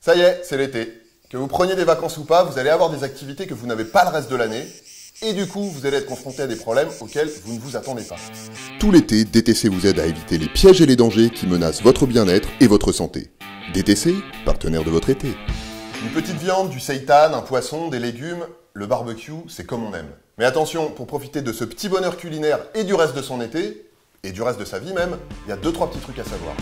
Ça y est, c'est l'été. Que vous preniez des vacances ou pas, vous allez avoir des activités que vous n'avez pas le reste de l'année. Et du coup, vous allez être confronté à des problèmes auxquels vous ne vous attendez pas. Tout l'été, DTC vous aide à éviter les pièges et les dangers qui menacent votre bien-être et votre santé. DTC, partenaire de votre été. Une petite viande, du seitan, un poisson, des légumes, le barbecue, c'est comme on aime. Mais attention, pour profiter de ce petit bonheur culinaire et du reste de son été, et du reste de sa vie même, il y a deux trois petits trucs à savoir.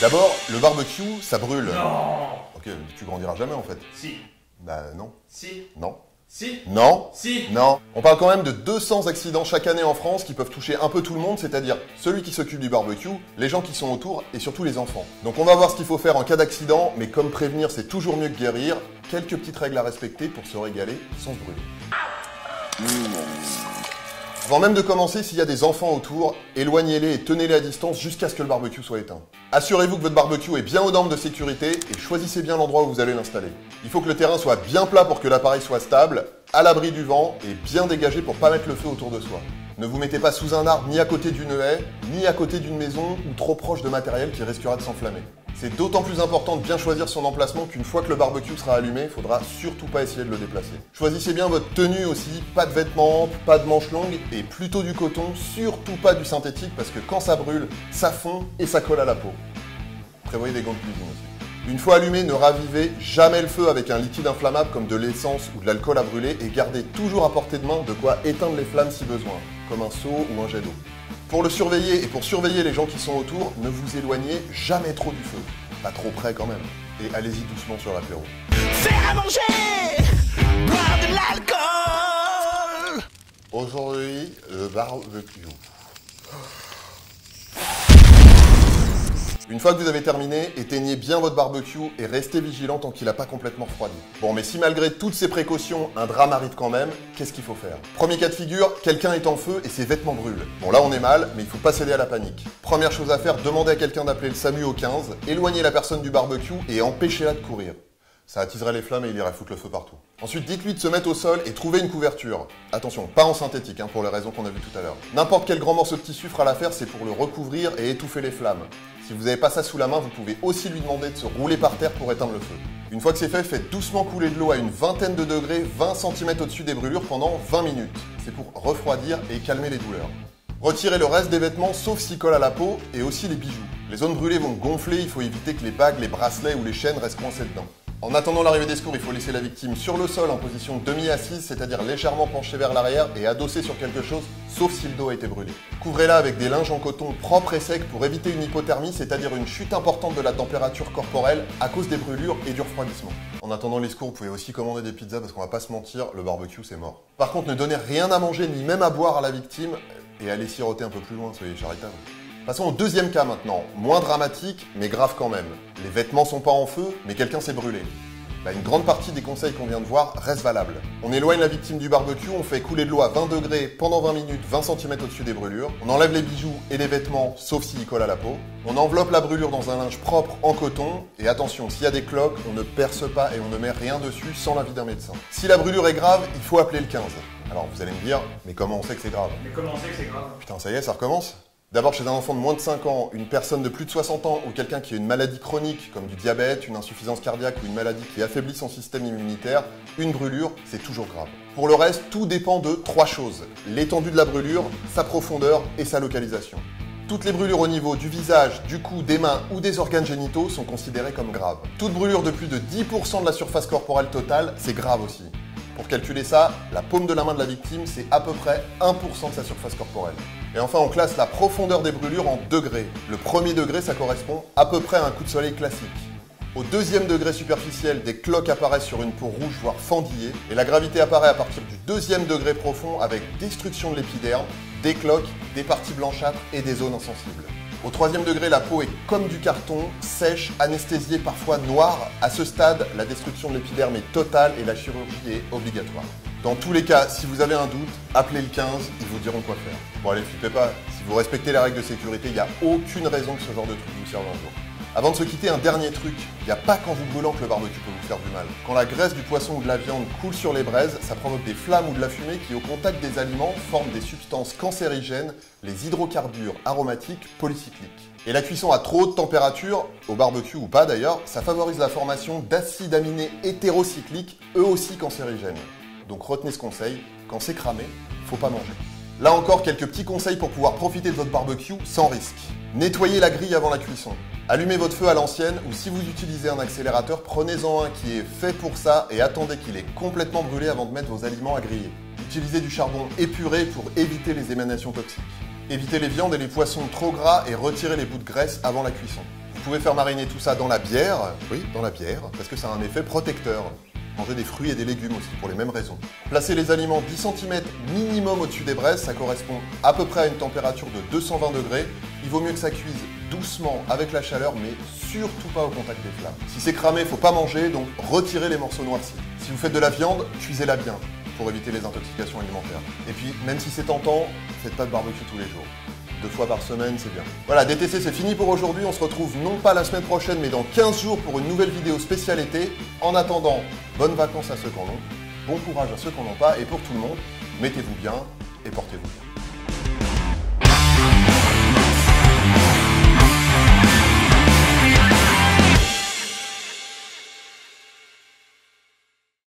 D'abord, le barbecue, ça brûle. Non Ok, tu grandiras jamais en fait. Si. Bah non. Si. Non. Si. Non. Si. Non. On parle quand même de 200 accidents chaque année en France qui peuvent toucher un peu tout le monde, c'est-à-dire celui qui s'occupe du barbecue, les gens qui sont autour et surtout les enfants. Donc on va voir ce qu'il faut faire en cas d'accident, mais comme prévenir c'est toujours mieux que guérir, quelques petites règles à respecter pour se régaler sans se brûler. Avant même de commencer, s'il y a des enfants autour, éloignez-les et tenez-les à distance jusqu'à ce que le barbecue soit éteint. Assurez-vous que votre barbecue est bien aux normes de sécurité et choisissez bien l'endroit où vous allez l'installer. Il faut que le terrain soit bien plat pour que l'appareil soit stable, à l'abri du vent et bien dégagé pour pas mettre le feu autour de soi. Ne vous mettez pas sous un arbre ni à côté d'une haie, ni à côté d'une maison ou trop proche de matériel qui risquera de s'enflammer. C'est d'autant plus important de bien choisir son emplacement qu'une fois que le barbecue sera allumé, il faudra surtout pas essayer de le déplacer. Choisissez bien votre tenue aussi, pas de vêtements pas de manches longues et plutôt du coton, surtout pas du synthétique parce que quand ça brûle, ça fond et ça colle à la peau. Prévoyez des gants de cuisine aussi. Une fois allumé, ne ravivez jamais le feu avec un liquide inflammable comme de l'essence ou de l'alcool à brûler et gardez toujours à portée de main de quoi éteindre les flammes si besoin, comme un seau ou un jet d'eau. Pour le surveiller et pour surveiller les gens qui sont autour, ne vous éloignez jamais trop du feu. Pas trop près quand même. Et allez-y doucement sur l'apéro. Faire à manger, boire de l'alcool. Aujourd'hui, le barbecue. Une fois que vous avez terminé, éteignez bien votre barbecue et restez vigilant tant qu'il n'a pas complètement refroidi. Bon, mais si malgré toutes ces précautions, un drame arrive quand même, qu'est-ce qu'il faut faire? Premier cas de figure, quelqu'un est en feu et ses vêtements brûlent. Bon, là on est mal, mais il faut pas céder à la panique. Première chose à faire, demandez à quelqu'un d'appeler le SAMU au 15, éloignez la personne du barbecue et empêchez-la de courir. Ça attiserait les flammes et il irait foutre le feu partout. Ensuite, dites-lui de se mettre au sol et trouver une couverture. Attention, pas en synthétique, hein, pour les raisons qu'on a vues tout à l'heure. N'importe quel grand morceau de tissu fera l'affaire, c'est pour le recouvrir et étouffer les flammes. Si vous n'avez pas ça sous la main, vous pouvez aussi lui demander de se rouler par terre pour éteindre le feu. Une fois que c'est fait, faites doucement couler de l'eau à une vingtaine de degrés, 20 cm au-dessus des brûlures pendant 20 minutes. C'est pour refroidir et calmer les douleurs. Retirez le reste des vêtements sauf s'ils collent à la peau et aussi les bijoux. Les zones brûlées vont gonfler, il faut éviter que les bagues, les bracelets ou les chaînes restent coincées dedans. En attendant l'arrivée des secours, il faut laisser la victime sur le sol en position demi-assise, c'est-à-dire légèrement penchée vers l'arrière et adossée sur quelque chose, sauf si le dos a été brûlé. Couvrez-la avec des linges en coton propres et secs pour éviter une hypothermie, c'est-à-dire une chute importante de la température corporelle à cause des brûlures et du refroidissement. En attendant les secours, vous pouvez aussi commander des pizzas parce qu'on va pas se mentir, le barbecue c'est mort. Par contre, ne donnez rien à manger ni même à boire à la victime et allez siroter un peu plus loin, soyez charitable. Passons au deuxième cas maintenant, moins dramatique, mais grave quand même. Les vêtements sont pas en feu, mais quelqu'un s'est brûlé. Bah, une grande partie des conseils qu'on vient de voir restent valables. On éloigne la victime du barbecue, on fait couler de l'eau à 20 degrés pendant 20 minutes, 20 cm au-dessus des brûlures. On enlève les bijoux et les vêtements, sauf s'ils collent à la peau. On enveloppe la brûlure dans un linge propre en coton. Et attention, s'il y a des cloques, on ne perce pas et on ne met rien dessus sans l'avis d'un médecin. Si la brûlure est grave, il faut appeler le 15. Alors vous allez me dire, mais comment on sait que c'est grave? Mais comment on sait que c'est grave? Putain, ça y est, ça recommence? D'abord, chez un enfant de moins de 5 ans, une personne de plus de 60 ans ou quelqu'un qui a une maladie chronique comme du diabète, une insuffisance cardiaque ou une maladie qui affaiblit son système immunitaire, une brûlure, c'est toujours grave. Pour le reste, tout dépend de trois choses. L'étendue de la brûlure, sa profondeur et sa localisation. Toutes les brûlures au niveau du visage, du cou, des mains ou des organes génitaux sont considérées comme graves. Toute brûlure de plus de 10% de la surface corporelle totale, c'est grave aussi. Pour calculer ça, la paume de la main de la victime, c'est à peu près 1% de sa surface corporelle. Et enfin, on classe la profondeur des brûlures en degrés. Le premier degré, ça correspond à peu près à un coup de soleil classique. Au deuxième degré superficiel, des cloques apparaissent sur une peau rouge, voire fendillée, et la gravité apparaît à partir du deuxième degré profond avec destruction de l'épiderme, des cloques, des parties blanchâtres et des zones insensibles. Au troisième degré, la peau est comme du carton, sèche, anesthésiée, parfois noire. À ce stade, la destruction de l'épiderme est totale et la chirurgie est obligatoire. Dans tous les cas, si vous avez un doute, appelez le 15, ils vous diront quoi faire. Bon allez, flippez pas, si vous respectez les règles de sécurité, il n'y a aucune raison que ce genre de truc vous serve un jour. Avant de se quitter, un dernier truc. Il n'y a pas qu'en vous brûlant que le barbecue peut vous faire du mal. Quand la graisse du poisson ou de la viande coule sur les braises, ça provoque des flammes ou de la fumée qui, au contact des aliments, forment des substances cancérigènes, les hydrocarbures aromatiques polycycliques. Et la cuisson à trop haute température, au barbecue ou pas d'ailleurs, ça favorise la formation d'acides aminés hétérocycliques, eux aussi cancérigènes. Donc retenez ce conseil, quand c'est cramé, faut pas manger. Là encore, quelques petits conseils pour pouvoir profiter de votre barbecue sans risque. Nettoyez la grille avant la cuisson. Allumez votre feu à l'ancienne ou si vous utilisez un accélérateur, prenez-en un qui est fait pour ça et attendez qu'il est complètement brûlé avant de mettre vos aliments à griller. Utilisez du charbon épuré pour éviter les émanations toxiques. Évitez les viandes et les poissons trop gras et retirez les bouts de graisse avant la cuisson. Vous pouvez faire mariner tout ça dans la bière, oui, dans la bière, parce que ça a un effet protecteur. Mangez des fruits et des légumes aussi, pour les mêmes raisons. Placez les aliments 10 cm minimum au-dessus des braises, ça correspond à peu près à une température de 220 degrés. Il vaut mieux que ça cuise doucement avec la chaleur, mais surtout pas au contact des flammes. Si c'est cramé, faut pas manger, donc retirez les morceaux noircis. Si vous faites de la viande, cuisez-la bien pour éviter les intoxications alimentaires. Et puis, même si c'est tentant, faites pas de barbecue tous les jours. Deux fois par semaine, c'est bien. Voilà, DTC, c'est fini pour aujourd'hui. On se retrouve non pas la semaine prochaine, mais dans 15 jours pour une nouvelle vidéo spéciale été. En attendant, bonnes vacances à ceux qui en ont, bon courage à ceux qui n'en ont pas, et pour tout le monde, mettez-vous bien et portez-vous bien.